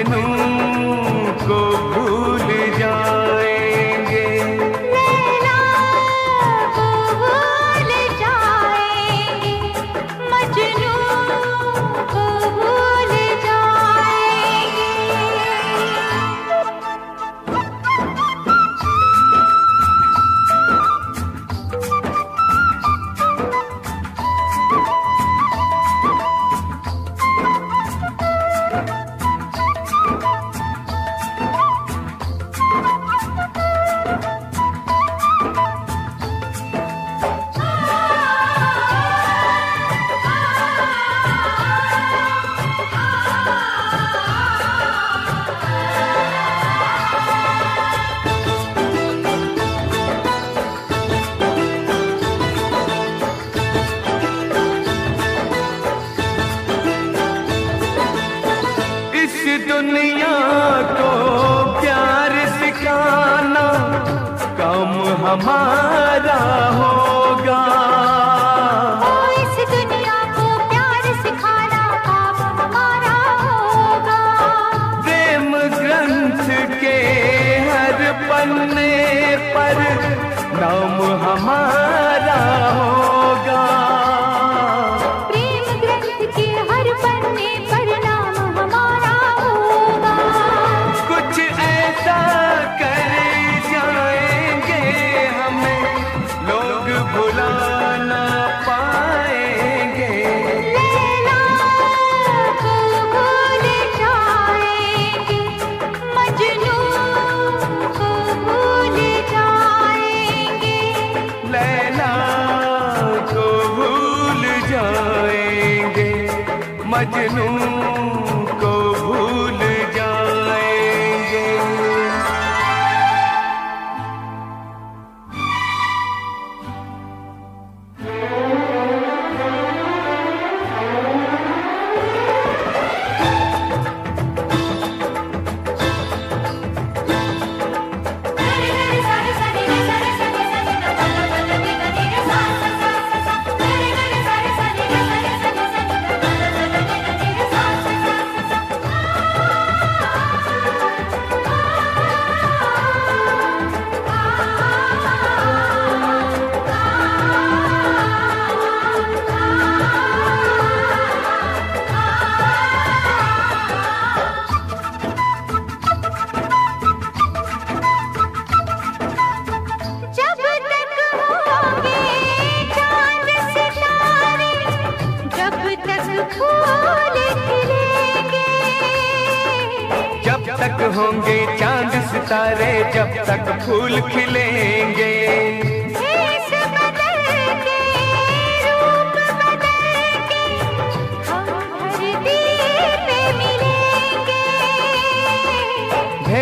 எனும்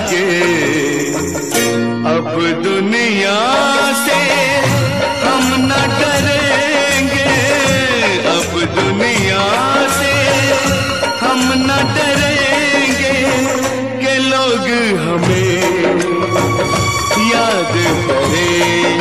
लगे अब दुनिया से हम न डरेंगे। अब दुनिया से हम न डरेंगे के लोग हमें याद करें।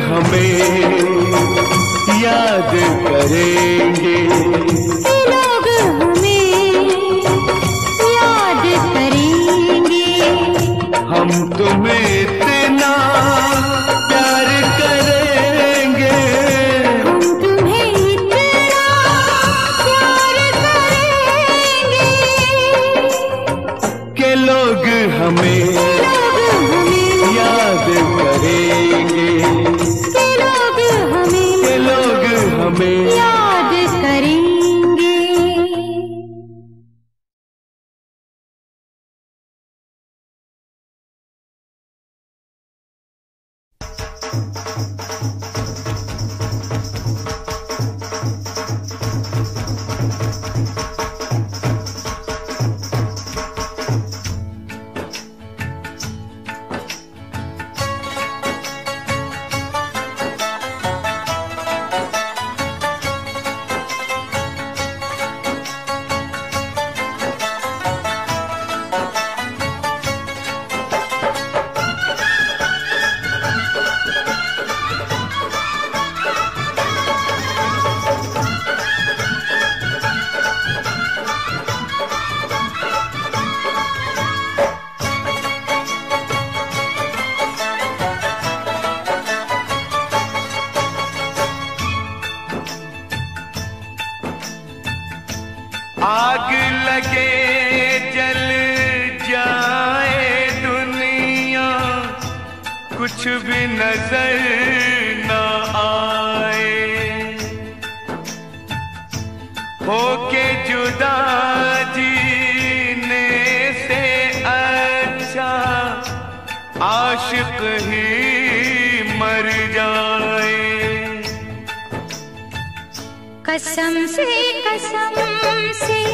हमें याद करेंगे। याद हम तुम्हें कुछ भी नज़र न आए। होके जुदा जीने से अच्छा आशिक ही मर जाए। कसम से कसम से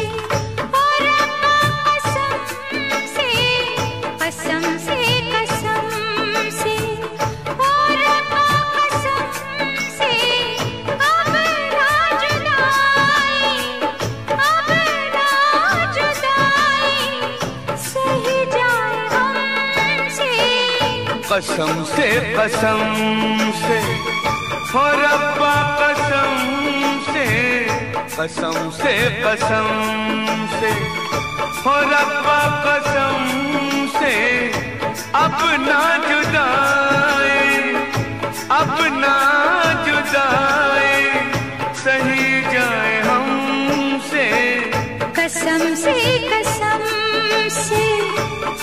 कसम से कसम से हो रब्बा कसम से कसम से कसम से हो रब्बा कसम से अपना जुदाए अपना जुदाए सही जाए हमसे। कसम से कसम से।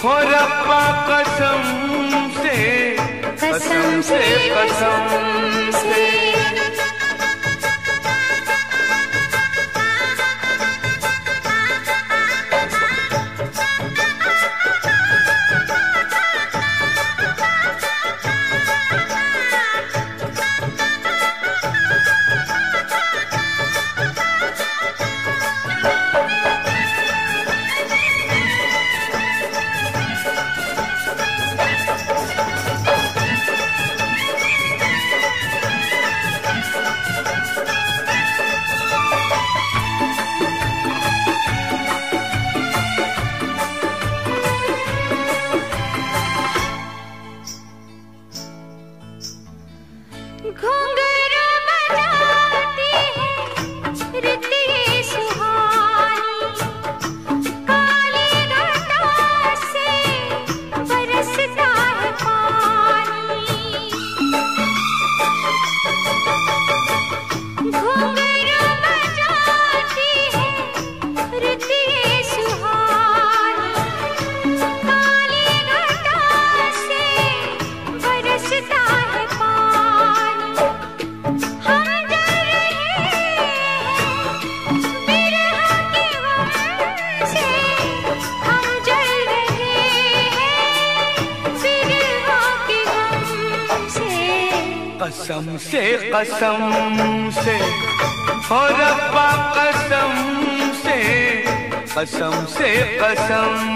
हो रब्बा कसम कसम से कसम से। कसम से और रब्बा कसम से कसम से कसम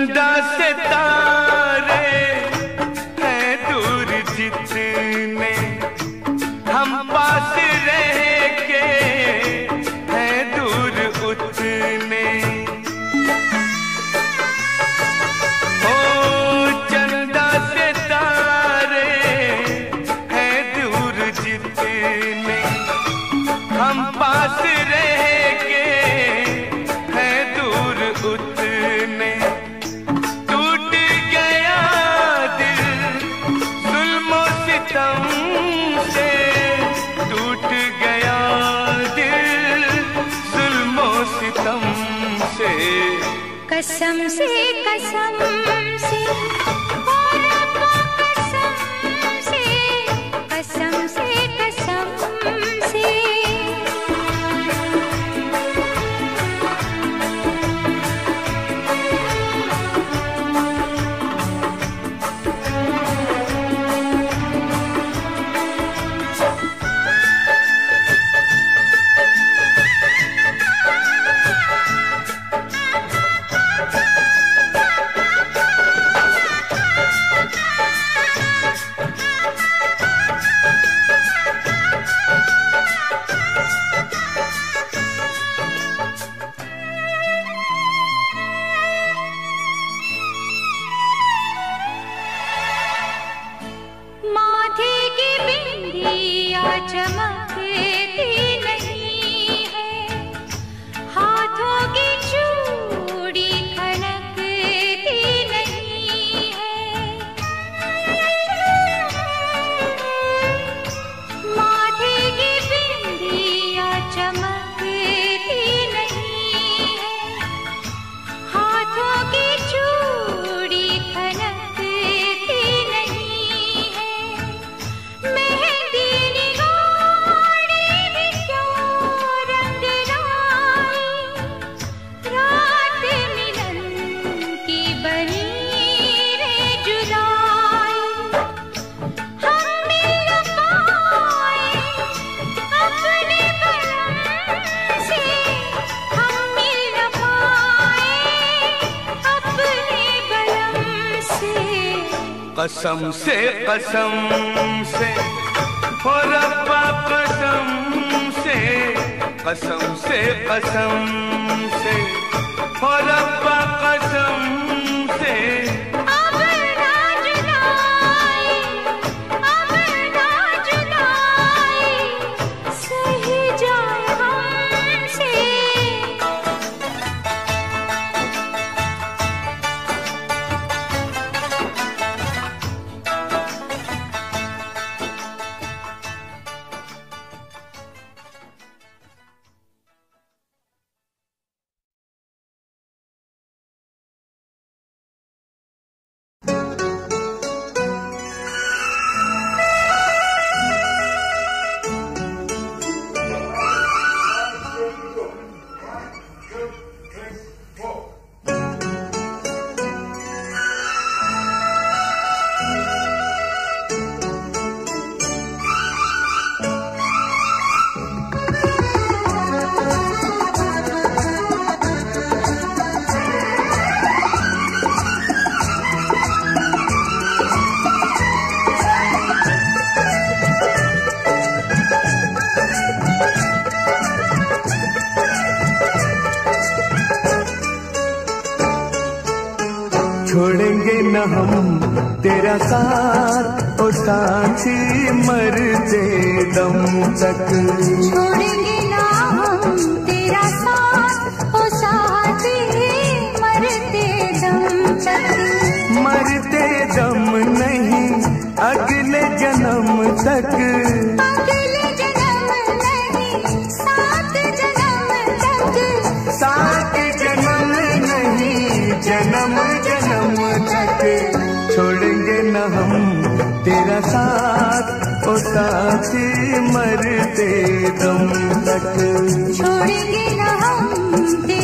चंदा सिता कसम से हो रब्बा कसम से कसम से कसम से हो रब्बा तक। सात जन्म नहीं, जन्म जन्म तक। छोड़ेंगे न हम तेरा साथ, ओ साथी मरते दम तक। छोड़ेंगे न हम तेरा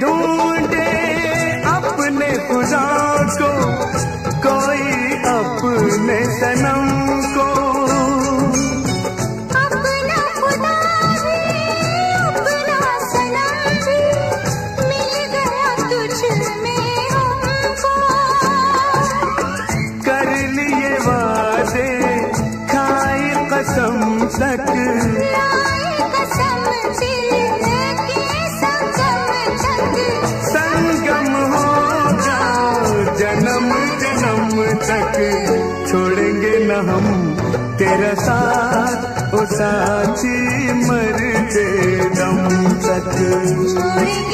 ढूंढे अपने खुदा को। साची मरते दम तक।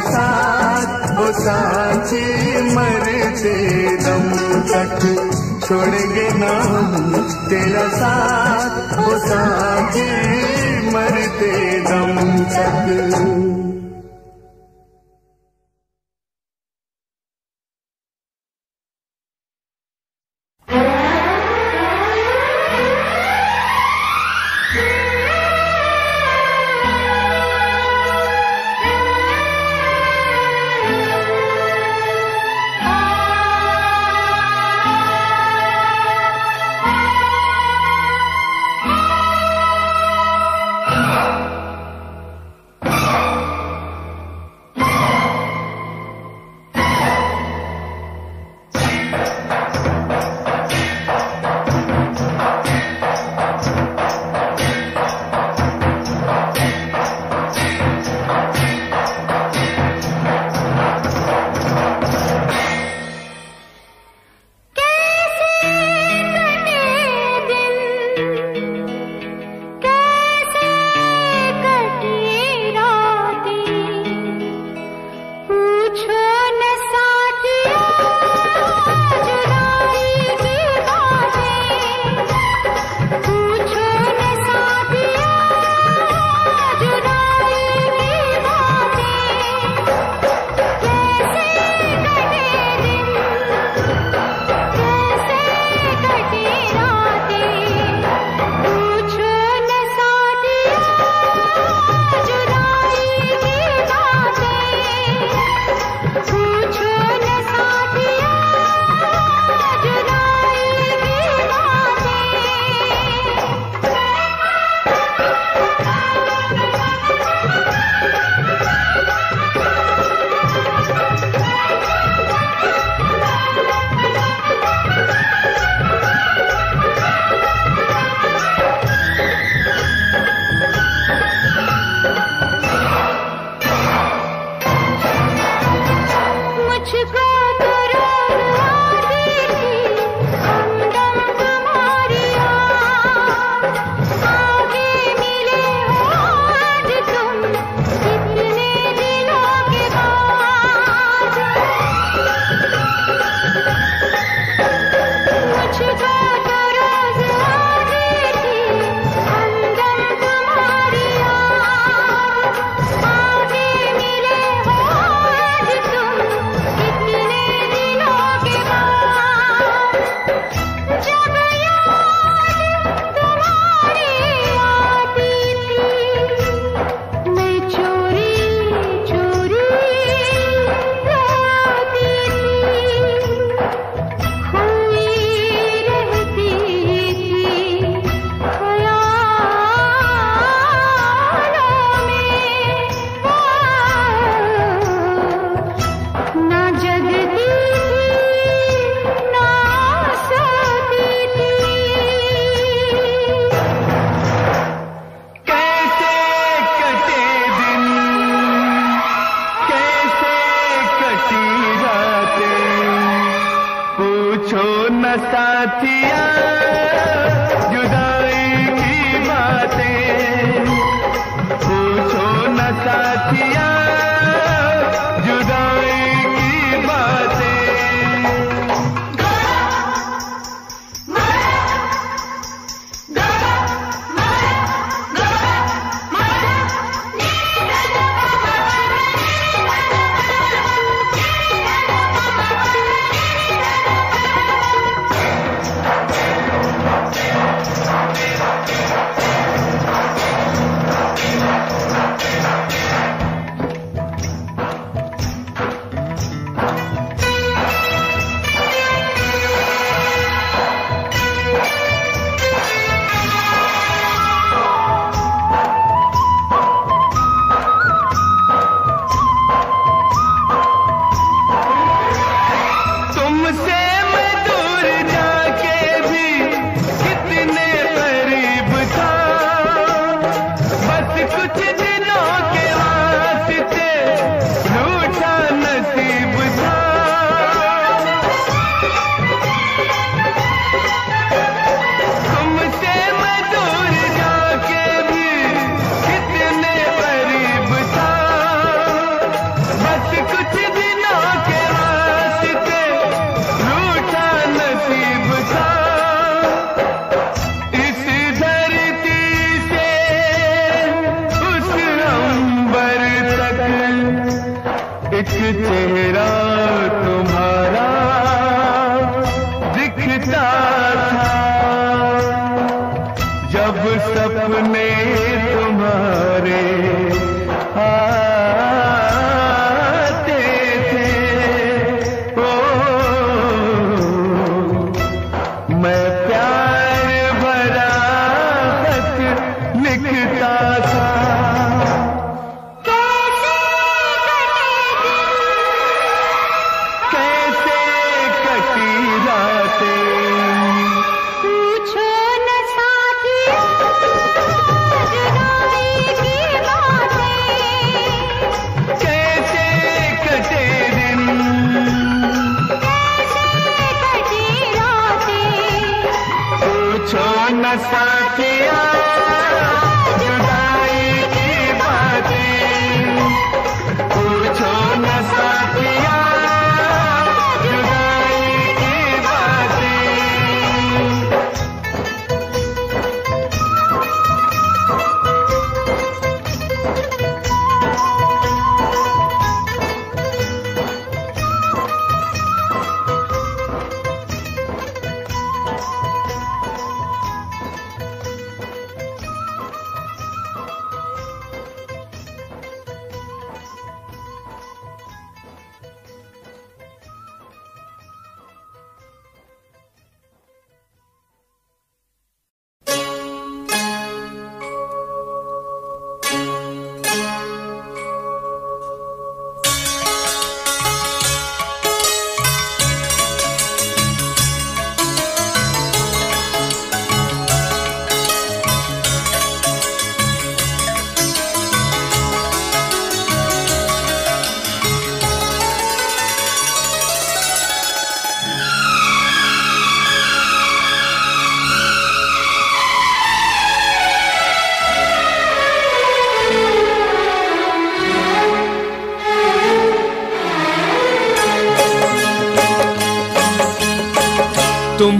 साथ, वो साचे मरते दम तक। छोड़ ना हम तेरा साथ, वो साचे मरते दम तक।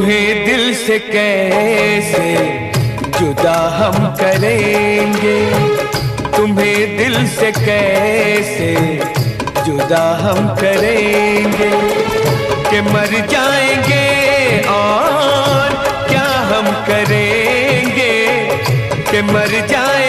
तुम्हें दिल से कैसे जुदा हम करेंगे? तुम्हें दिल से कैसे जुदा हम करेंगे? कि मर जाएँगे और क्या हम करेंगे? कि मर जाएँगे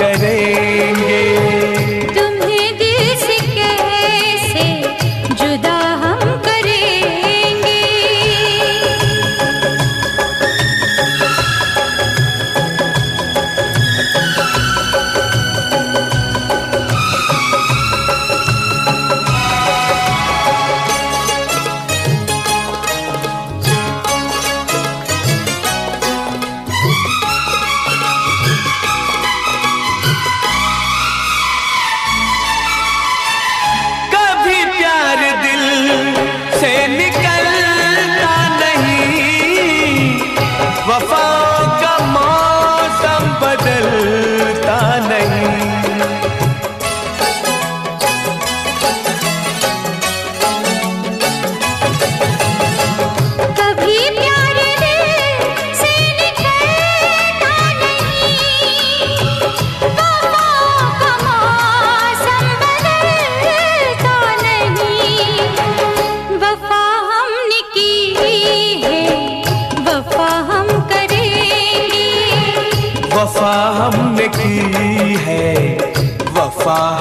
करे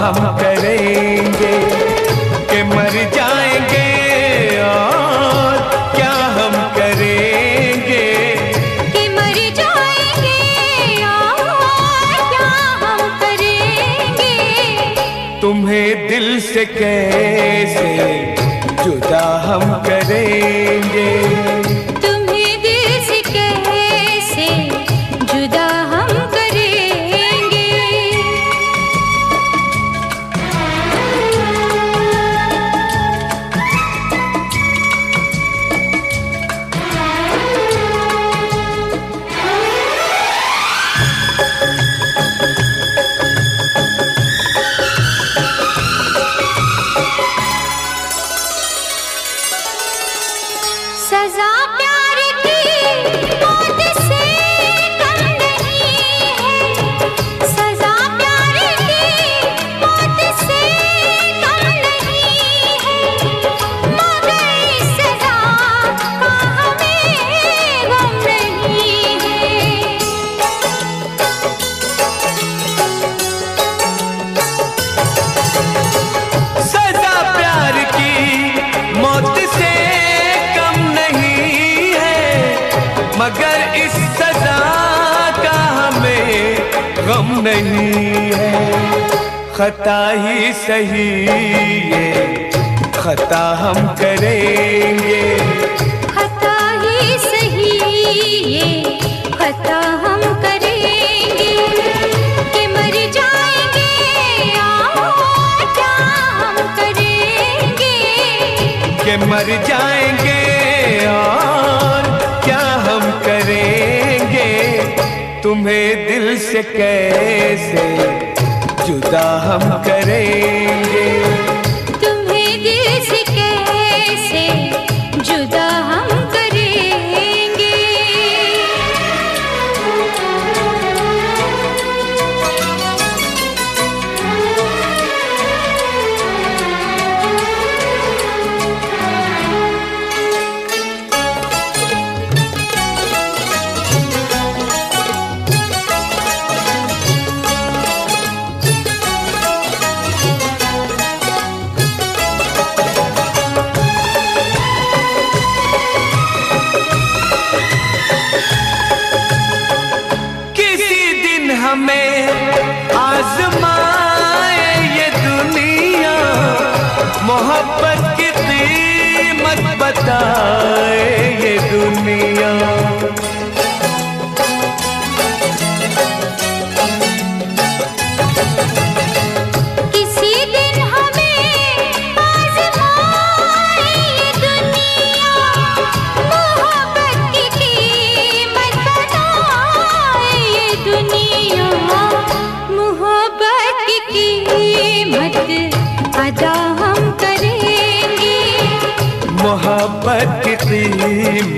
हम करेंगे कि मर जाएँगे और क्या हम करेंगे? के मर जाएँगे और क्या हम करेंगे? तुम्हें दिल से कैसे जुदा हम करेंगे खता ही सही ये खता हम करेंगे। खता ही सही ये खता हम करेंगे। कि मर जाएँगे क्या हम करेंगे। कि मर जाएँगे और क्या हम करेंगे? तुम्हें दिल से कैसे जुदा हम करेंगे।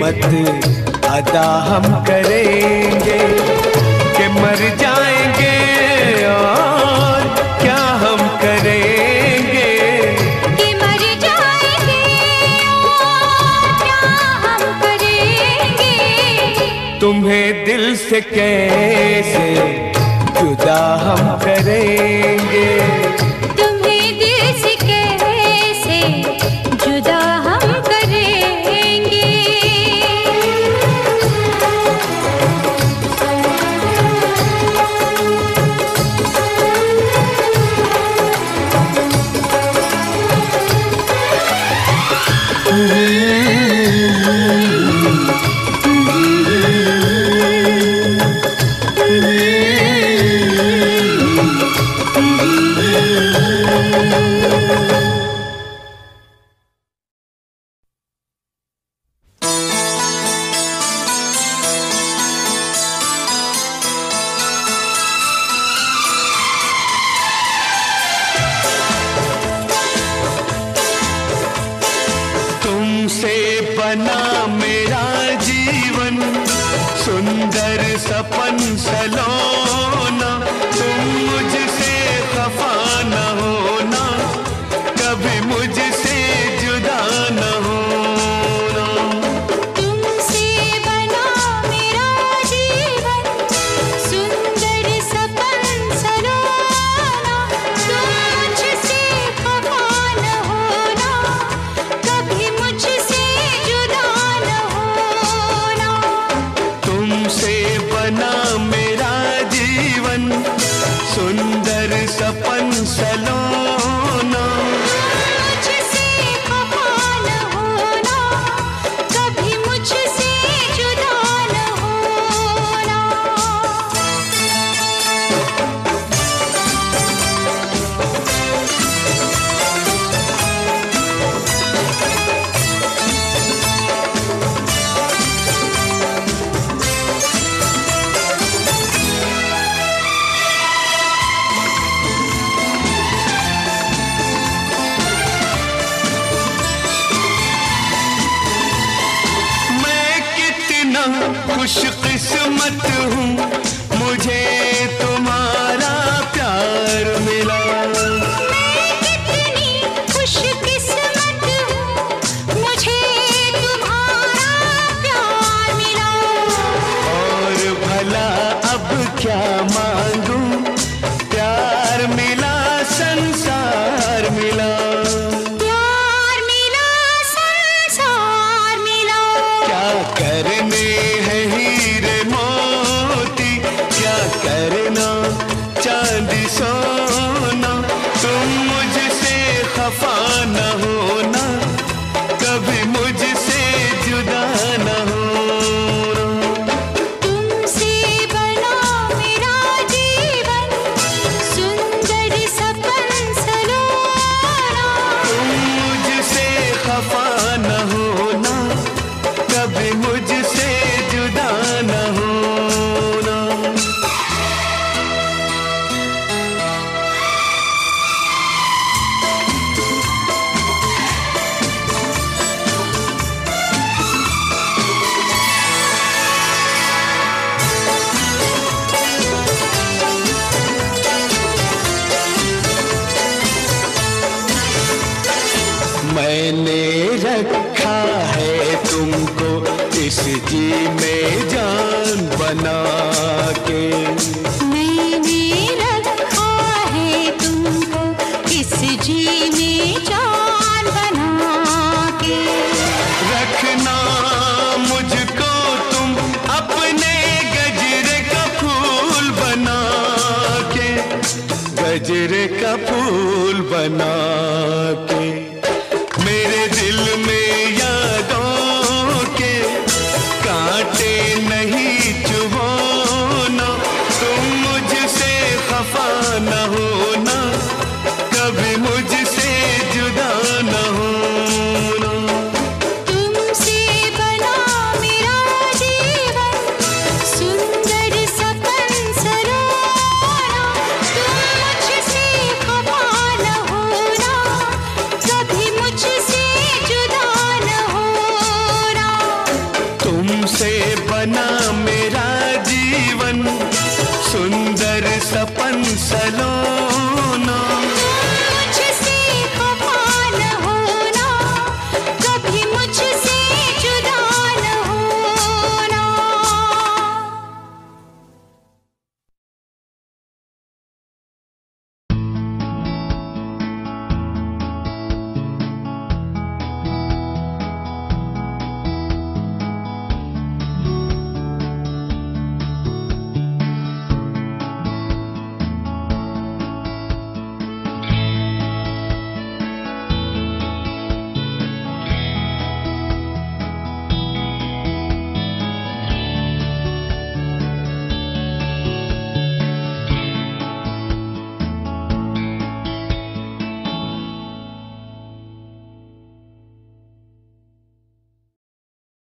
मोहब्बत अदा हम करेंगे के मर जाएँगे और क्या हम करेंगे? के मर जाएँगे क्या हम करेंगे? तुम्हें दिल से कैसे जुदा हम करेंगे? के गजरे का फूल बना के।